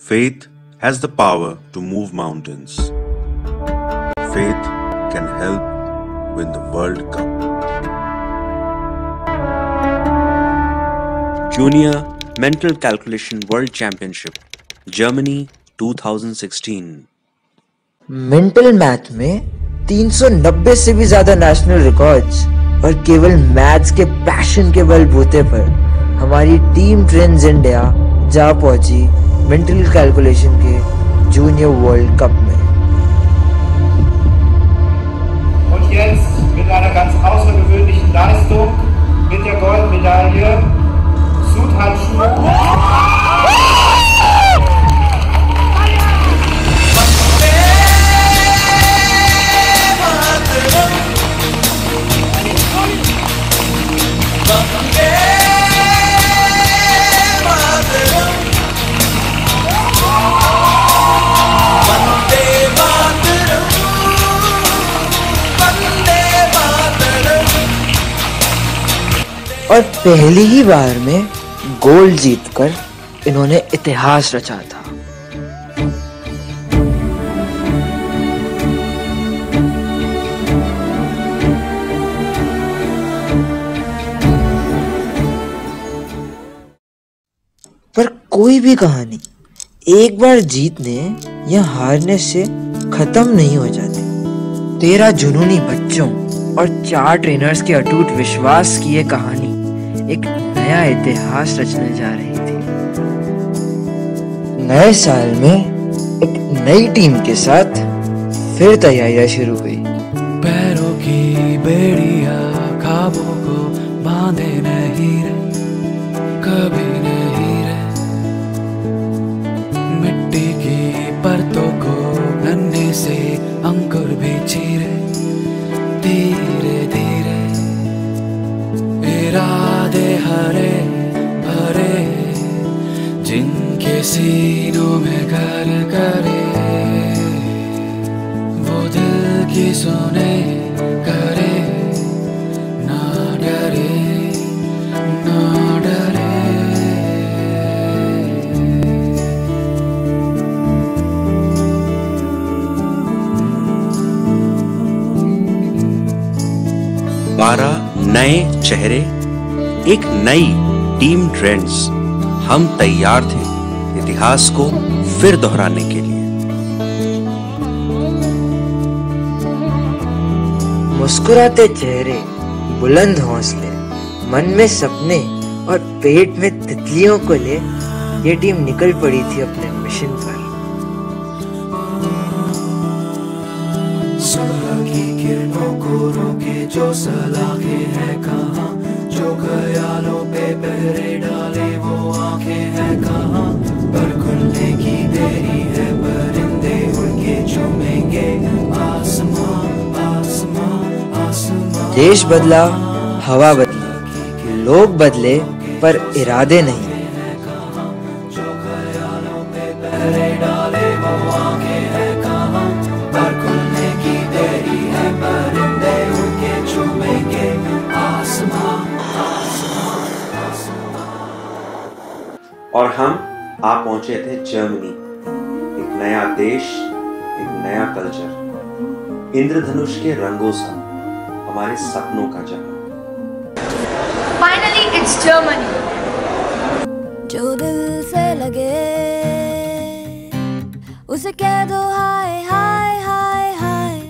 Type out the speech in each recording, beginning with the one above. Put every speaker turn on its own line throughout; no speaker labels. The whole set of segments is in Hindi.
Faith has the power to move mountains. Faith can help win the World Cup. Junior Mental Calculation World Championship, Germany 2016.
Mental math में 390 से भी ज़्यादा नेशनल रिकॉर्ड्स और केवल मैथ्स के पैशन के बलबूते पर हमारी टीम ट्रेंड्स इंडिया जा पहुँची मेंटल कैलकुलेशन के जूनियर वर्ल्ड कप में
Und jetzt mit einer ganz außergewöhnlichen Leistung mit der Goldmedaille Sudhan Schuh.
और पहली ही बार में गोल्ड जीतकर इन्होंने इतिहास रचा था। पर कोई भी कहानी एक बार जीतने या हारने से खत्म नहीं हो जाती। तेरह जुनूनी बच्चों और चार ट्रेनर्स के अटूट विश्वास की यह कहानी। एक नया इतिहास रचने जा रही थी। नए साल में एक नई टीम के साथ फिर तैयारियाँ शुरू हुई।
पैरों की बेड़िया खाबों को बांधे नहीं रे कभी नहीं रे मिट्टी की परतों को नन्हे से अंकुर भी चीरे धीरे धीरे इरादे हरे भरे, जिनके सीनों में घर करे। वो दिल की सुने करे, ना डरे ना डरे।
बारह नए चेहरे एक नई टीम ट्रेंड्स। हम तैयार थे इतिहास को फिर दोहराने के लिए।
मुस्कुराते चेहरे बुलंद हौसले मन में सपने और पेट में तितलियों को ले ये टीम निकल पड़ी थी अपने मिशन पर।
सुबह की किरणों को रोके जो सलाखे हैं कहाँ? जो ख्यालों पे पहरे डाले, वो आँखें हैं कहाँ? पर खुलने की देरी है, परिंदे उनके चूमेंगे। आसमां आसमां आसमां।
देश बदला, हवा बदली, लोग बदले, पर इरादे नहीं।
पहुँचे थे जर्मनी। एक नया देश एक नया कल्चर। इंद्रधनुष के रंगों सा हमारे सपनों का जहाँ
फाइनली इट्स जर्मनी
जो दिल से लगे उसे कह दो हाय हाय हाय हाय।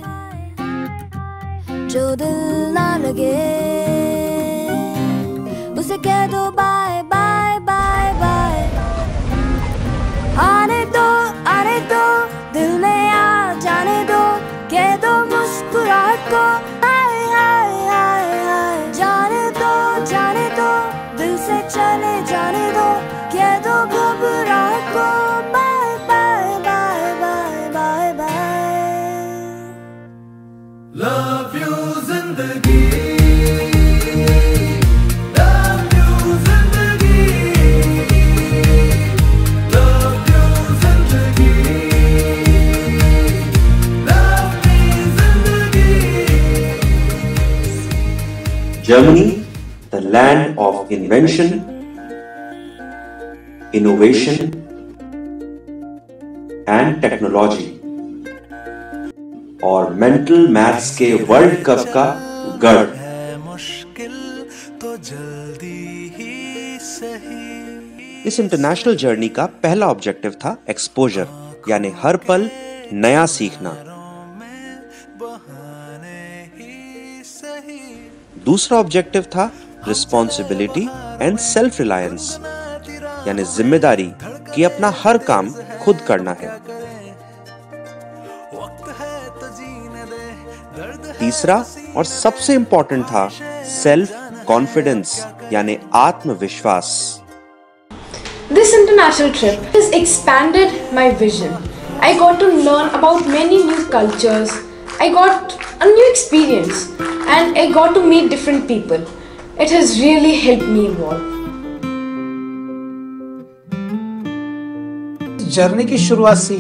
जो दिल ना लगे को। हाय आए आए हाय जाने दो जाने दो। दिल से चले जाने दो।
Land of invention, innovation, and technology और मेंटल मैथ्स के वर्ल्ड कप का गढ़।
मुश्किल तो जल्दी ही सही
इस इंटरनेशनल जर्नी का पहला ऑब्जेक्टिव था एक्सपोजर यानी हर पल नया सीखना। दूसरा ऑब्जेक्टिव था रिस्पॉन्सिबिलिटी एंड सेल्फ रिलायंस यानी ज़िम्मेदारी कि अपना हर काम खुद करना है। तीसरा और सबसे इंपॉर्टेंट था सेल्फ कॉन्फिडेंस यानी आत्मविश्वास।
This international trip is expanded my vision I got to learn about many new cultures I got a new experience and I got to meet different people It has really helped me evolve.
Journey की शुरुआत से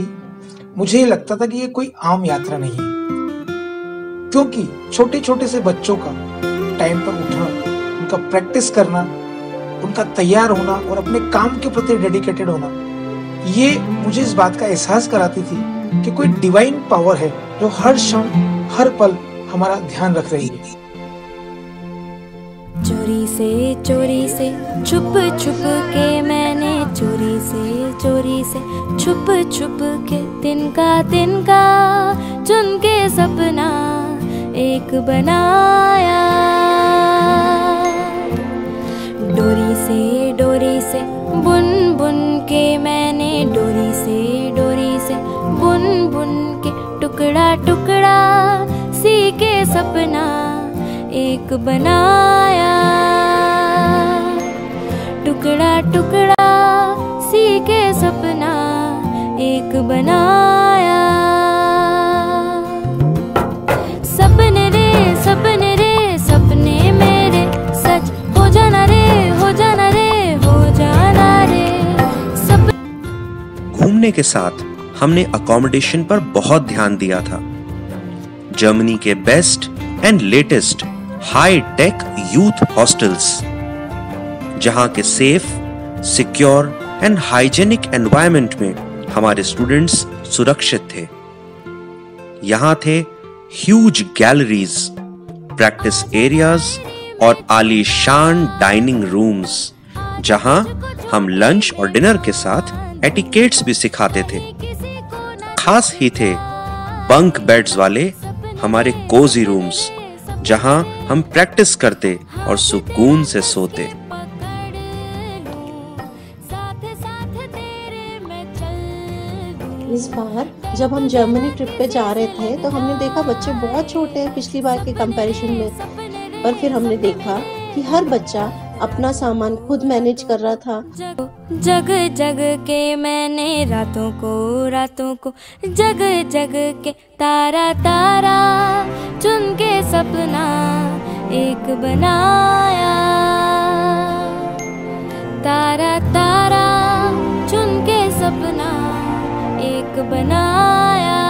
मुझे ये लगता था कि ये कोई आम यात्रा नहीं है क्योंकि छोटे छोटे से बच्चों का टाइम पर उठना, उनका प्रैक्टिस करना, उनका तैयार होना और अपने काम के प्रति डेडिकेटेड होना, ये मुझे इस बात का एहसास कराती थी कि कोई डिवाइन पावर है जो हर क्षण, हर पल हमारा ध्यान रख रही है
से, चोरी से। छुप छुप के मैंने चोरी से चोरी से। छुप छुप के तिनका तिनका चुन के सपना एक बनाया। डोरी से डोरी से, बुन बुन के मैंने डोरी से डोरी से। बुन बुन के टुकड़ा टुकड़ा, सी के सपना एक बनाया। टुकड़ा टुकड़ा सी के सपना एक बनाया। सपने रे सपने रे, सपने मेरे, सच हो जाना रे, हो जाना रे, हो जाना रे। सप
घूमने के साथ हमने अकोमोडेशन पर बहुत ध्यान दिया था। जर्मनी के best and latest high tech youth hostels जहाँ के safe secure and hygienic environment में हमारे स्टूडेंट्स सुरक्षित थे। यहाँ थे ह्यूज गैलरीज प्रैक्टिस एरियाज़ और आलीशान डाइनिंग रूम्स जहाँ हम लंच और डिनर के साथ एटिकेट्स भी सिखाते थे। खास ही थे बंक बेड्स वाले हमारे कोजी रूम्स जहाँ हम प्रैक्टिस करते और सुकून से सोते।
इस बार जब हम जर्मनी ट्रिप पे जा रहे थे तो हमने देखा बच्चे बहुत छोटे हैं पिछली बार के कंपैरिजन में। पर फिर हमने देखा कि हर बच्चा अपना सामान खुद मैनेज कर रहा था।
जग जग के मैंने रातों को रातों को जग जग के तारा तारा चुन के सपना एक बनाया। तारा तारा चुन के सपना बनाया।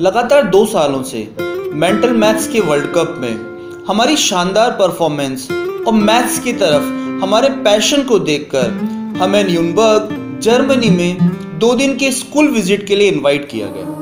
लगातार दो सालों से मेंटल मैथ्स के वर्ल्ड कप में हमारी शानदार परफॉर्मेंस और मैथ्स की तरफ़ हमारे पैशन को देखकर हमें न्यूनबर्ग जर्मनी में दो दिन के स्कूल विज़िट के लिए इनवाइट किया गया।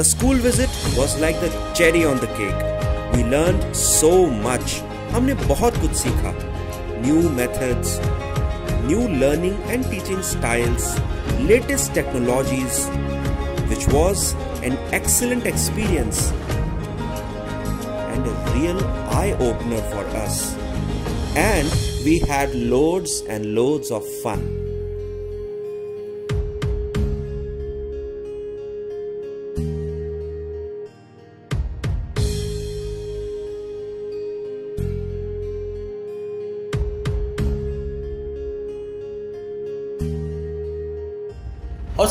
The school visit was like the cherry on the cake. We learned so much. हमने बहुत कुछ सीखा. New methods, new learning and teaching styles, latest technologies, which was an excellent experience and a real eye opener for us. And we had loads and loads of fun.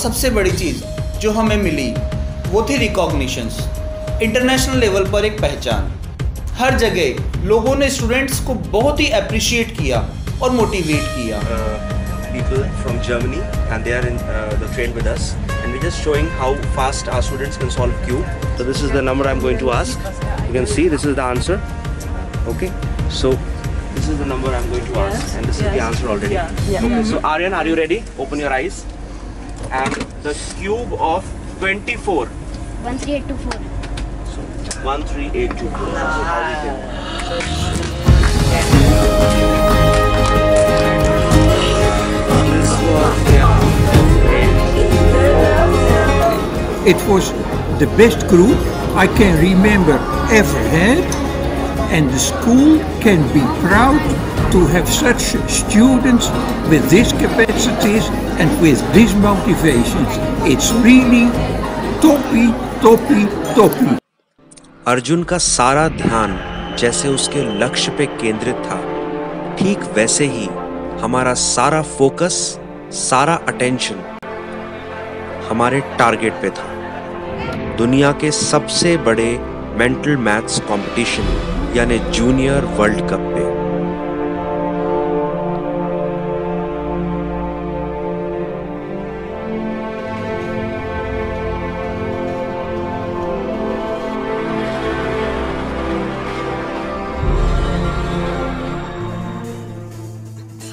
सबसे बड़ी चीज़ जो हमें मिली वो थी रिकॉग्निशंस इंटरनेशनल लेवल पर एक पहचान हर जगह लोगों ने स्टूडेंट्स को बहुत ही अप्रिशिएट किया और मोटिवेट किया
people from Germany and they are in uh, the train with us and we're just showing how fast our students can solve cube. So this is the number I'm going to ask. You can see this is the answer. Okay. So this is the number I'm going to ask and this yes. is the answer already. Yeah. Yeah. Okay. So Aryan, are you ready? Open your eyes. And the cube of 24.
13824.
13824. So how we can- This was
It was the best group I can remember ever had, and the school can be proud to have such students with these capacities and with these motivations. It's really toppy, toppy, toppy.
Arjun का सारा ध्यान जैसे उसके लक्ष्य पे केंद्रित था ठीक वैसे ही हमारा सारा फोकस सारा अटेंशन हमारे टारगेट पे था दुनिया के सबसे बड़े मेंटल मैथ्स कंपटीशन यानी जूनियर वर्ल्ड कप पे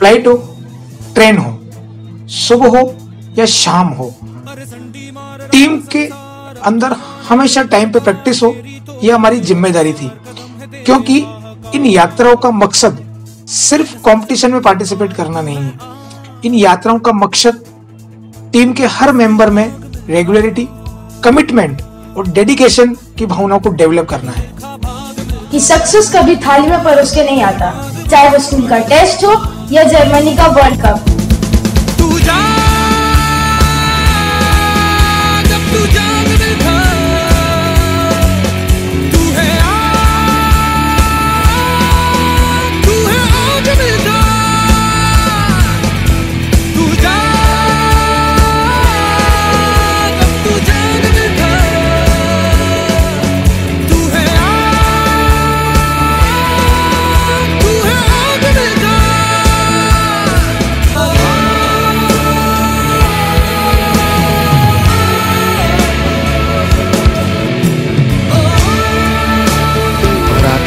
फ़्लाइट हो, ट्रेन हो, सुबह हो या शाम हो। टीम के अंदर हमेशा टाइम पे प्रैक्टिस हो यह हमारी ज़िम्मेदारी थी। क्योंकि इन यात्राओं का मकसद सिर्फ़ कंपटीशन में पार्टिसिपेट करना नहीं है। इन यात्राओं का मकसद टीम के हर मेंबर में रेगुलरिटी कमिटमेंट और डेडिकेशन की भावना को डेवलप करना है।
कि सक्सेस कभी थाली में परोस के नहीं आता। चाहे वो स्कूल का टेस्ट हो या जर्मनी का वर्ल्ड कप।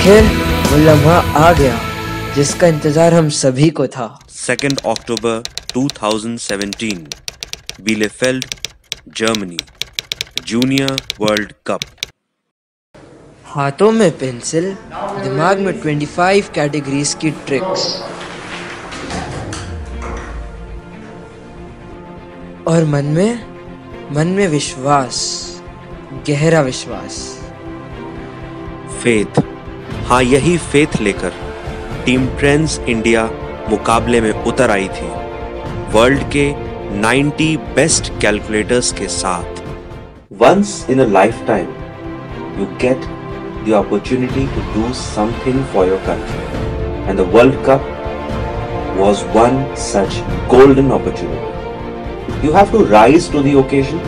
आखिर वो लम्हा आ गया जिसका इंतज़ार हम सभी को था।
2nd October 2017 Bielefeld Germany Junior World Cup.
हाथों में पेंसिल दिमाग में 25 कैटेगरीज की ट्रिक्स और मन में मन में विश्वास गहरा विश्वास।
फेथ हाँ यही फेथ लेकर टीम ट्रेंड्स इंडिया मुकाबले में उतर आई थी। वर्ल्ड के 90 बेस्ट कैलकुलेटर्स के साथ। Once in a life time you get the opportunity to do something for your country and the world cup was one such golden opportunity you have to rise to the occasion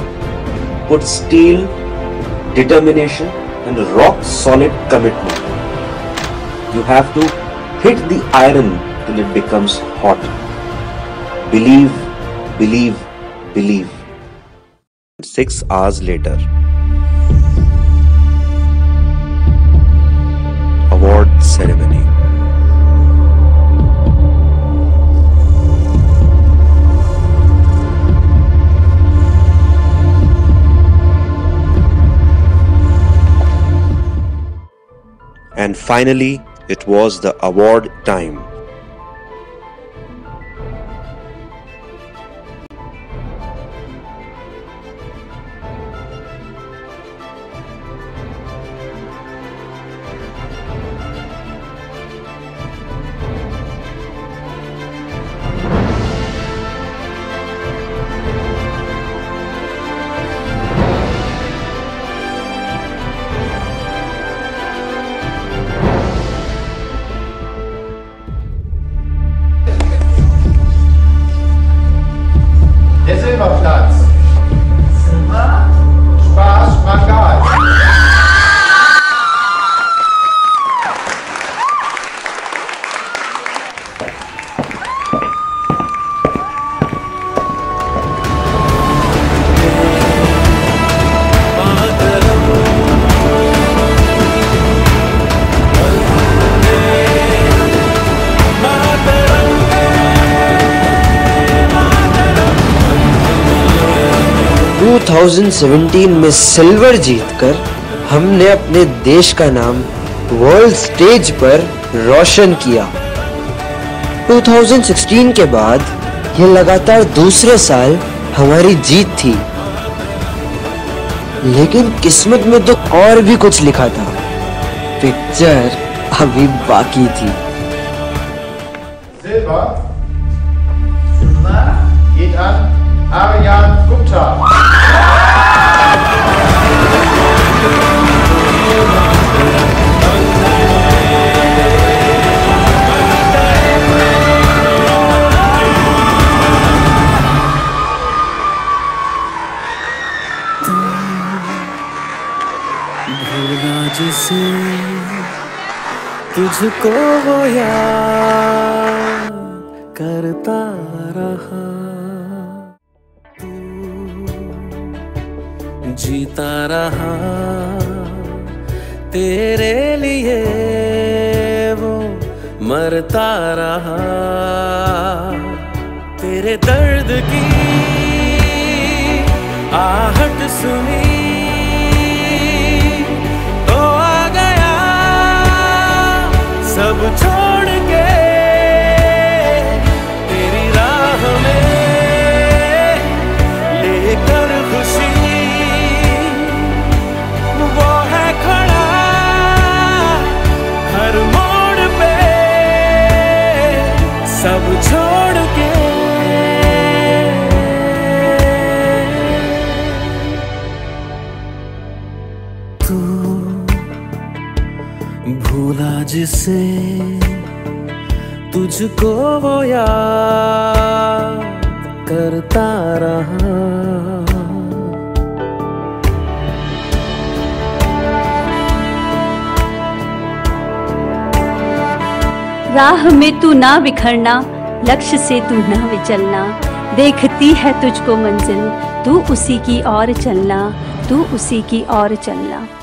put steel determination and rock solid commitment you have to hit the iron till it becomes hot. Believe, believe, believe. Six hours later. Award ceremony. And finally, it was the award time.
2017 में सिल्वर जीतकर हमने अपने देश का नाम वर्ल्ड स्टेज पर रोशन किया। 2016 के बाद यह लगातार दूसरे साल हमारी जीत थी। लेकिन किस्मत में तो और भी कुछ लिखा था। पिक्चर अभी बाकी थी।
Silber geht an Aryan Gupta.
तुझको वो याद करता रहा। जीता रहा तेरे लिए, वो मरता रहा। तेरे दर्द की आहट सुनी तू भूला जिसे, तुझको वो याद करता रहा।
राह में तू ना बिखरना, लक्ष्य से तू ना विचलना, देखती है तुझको मंजिल, तू उसी की ओर चलना। तू उसी की ओर चलना।